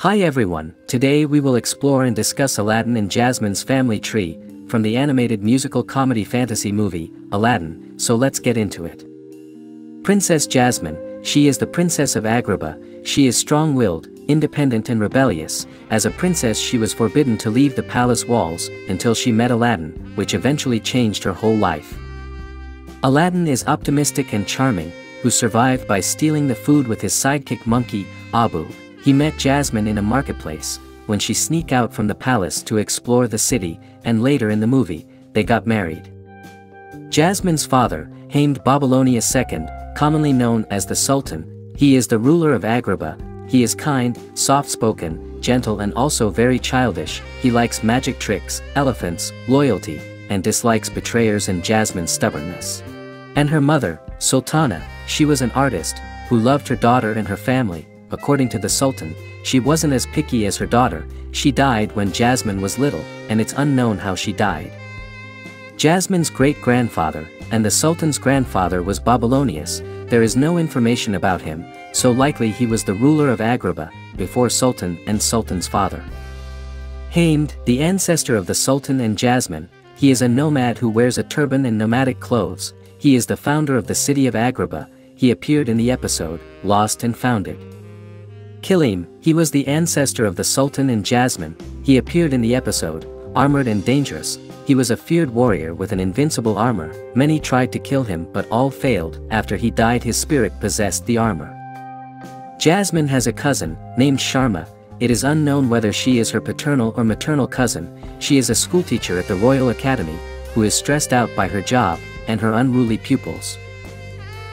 Hi everyone, today we will explore and discuss Aladdin and Jasmine's family tree, from the animated musical comedy fantasy movie, Aladdin, so let's get into it. Princess Jasmine, she is the princess of Agrabah, she is strong-willed, independent and rebellious, as a princess she was forbidden to leave the palace walls until she met Aladdin, which eventually changed her whole life. Aladdin is optimistic and charming, who survived by stealing the food with his sidekick monkey, Abu, he met Jasmine in a marketplace, when she sneak out from the palace to explore the city, and later in the movie, they got married. Jasmine's father, Hamed Babylonia II, commonly known as the Sultan, he is the ruler of Agrabah, he is kind, soft-spoken, gentle and also very childish, he likes magic tricks, elephants, loyalty, and dislikes betrayers and Jasmine's stubbornness. And her mother, Sultana, she was an artist, who loved her daughter and her family, according to the Sultan, she wasn't as picky as her daughter, she died when Jasmine was little, and it's unknown how she died. Jasmine's great-grandfather, and the Sultan's grandfather was Babylonius, there is no information about him, so likely he was the ruler of Agrabah, before Sultan and Sultan's father. Hamed, the ancestor of the Sultan and Jasmine, he is a nomad who wears a turban and nomadic clothes, he is the founder of the city of Agrabah, he appeared in the episode, Lost and Founded. Kilim, he was the ancestor of the Sultan and Jasmine, he appeared in the episode, armored and dangerous, he was a feared warrior with an invincible armor, many tried to kill him but all failed, after he died his spirit possessed the armor. Jasmine has a cousin, named Sharma, it is unknown whether she is her paternal or maternal cousin, she is a schoolteacher at the Royal Academy, who is stressed out by her job, and her unruly pupils.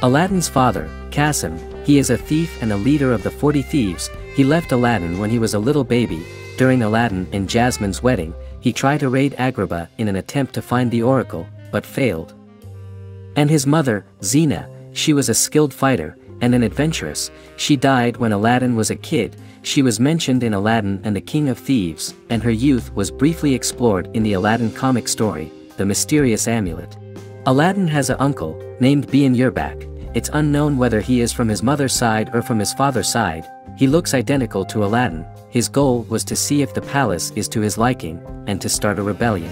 Aladdin's father, Cassim, he is a thief and a leader of the 40 thieves, he left Aladdin when he was a little baby, during Aladdin and Jasmine's wedding, he tried to raid Agrabah in an attempt to find the oracle, but failed. And his mother, Zina, she was a skilled fighter, and an adventuress, she died when Aladdin was a kid, she was mentioned in Aladdin and the King of Thieves, and her youth was briefly explored in the Aladdin comic story, The Mysterious Amulet. Aladdin has a uncle, named Bian Yerbak, it's unknown whether he is from his mother's side or from his father's side, he looks identical to Aladdin, his goal was to see if the palace is to his liking, and to start a rebellion.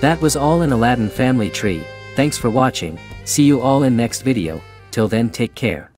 That was all in Aladdin family tree, thanks for watching, see you all in next video, till then take care.